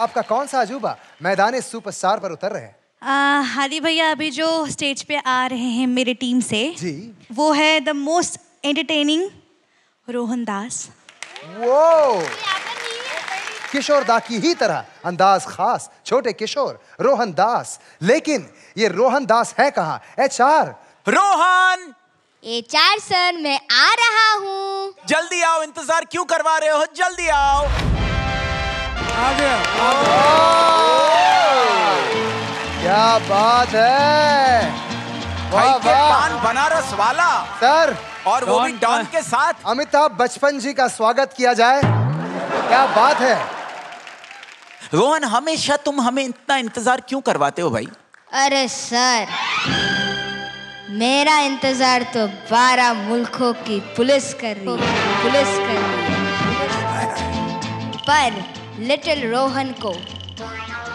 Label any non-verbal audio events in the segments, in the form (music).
आपका कौन सा अजूबा मैदान सुपरस्टार पर उतर रहे हैं? हादी भैया अभी जो स्टेज पे आ रहे हैं मेरी टीम से जी। वो है the most entertaining Rohan Das. वो किशोर दा की ही तरह अंदाज खास छोटे किशोर रोहन दास। लेकिन ये रोहन दास है कहा? H R Rohan! ए चार सर मैं आ रहा हूँ। जल्दी आओ इंतज़ार क्यों करवा रहे हो? जल्दी आओ। आ गया क्या बात है। भाई के पान बनारस वाला। सर। और वो भी डॉन डॉन के साथ। अमिताभ बचपन जी का स्वागत किया जाए। क्या बात है। रोहन हमेशा तुम हमें इतना इंतज़ार क्यों करवाते हो भाई? अरे सर मेरा इंतज़ार तो बारह मुल्कों की पुलिस कर रही है पुलिस कर रही है। पर लिटिल रोहन को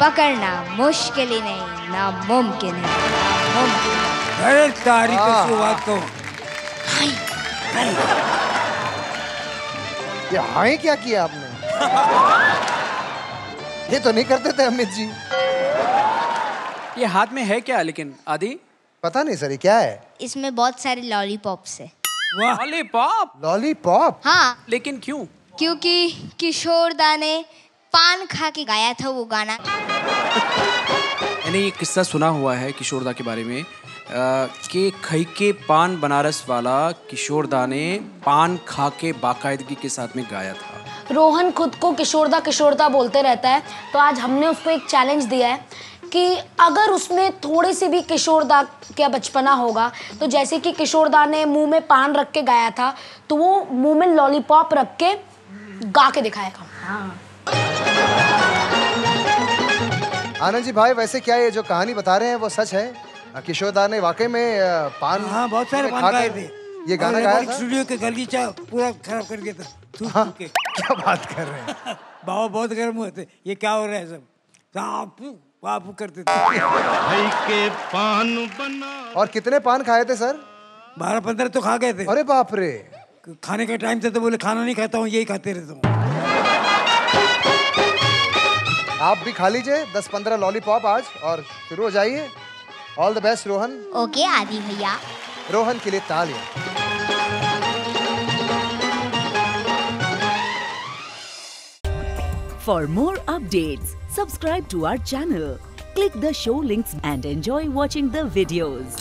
पकड़ना मुश्किल ही नहीं नामुमकिन है अरे तारीख की हाँ। शुरुआत ये हाई क्या किया आपने? (laughs) ये तो नहीं करते थे अमित जी। ये हाथ में है क्या लेकिन आदि? पता नहीं सर ये क्या है? इसमें बहुत सारे लॉलीपॉप्स है। लॉलीपॉप? लॉलीपॉप? हाँ। लेकिन क्यों? क्योंकि किशोर दा ने पान खा के गाया था वो गाना। मैंने ये किस्सा सुना हुआ है किशोरदा के बारे में। कि खई के पान बनारस वाला किशोरदा ने पान खा के बाकायदगी के साथ में गाया था। रोहन खुद को किशोरदा किशोरदा बोलते रहता है। तो आज हमने उसको एक चैलेंज दिया है कि अगर उसमें थोड़ी सी भी किशोरदा का बचपना होगा तो जैसे कि किशोरदा ने मुँह में पान रख के गाया था तो वो मुँह में लॉलीपॉप रख के गा के दिखाएगा आनंद जी भाई वैसे क्या ये जो कहानी बता रहे हैं वो सच है? किशोरदा ने वाकई में पान हाँ बहुत सारे पान खाए थे। ये गाना गाया था? स्टूडियो के गलीचा पूरा खराब कर दिया था थूक हाँ, के। क्या बात कर रहे हैं? (laughs) बाबा बहुत गर्म हुए थे ये क्या हो रहा है सब? सापू वापू करते थे। भाई के पान बना। और कितने पान खाए थे सर? बारह पंद्रह तो खा गए थे। अरे बाप रे! खाने का टाइम था तो बोले खाना नहीं खाता हूँ यही खाते रहता हूँ। आप भी खा लीजिए। दस पंद्रह लॉलीपॉप आज और शुरू हो जाइए। All the best Rohan. Okay Adi भैया। रोहन के लिए तालियाँ। For more update subscribe to our channel click the show links and enjoy watching the videos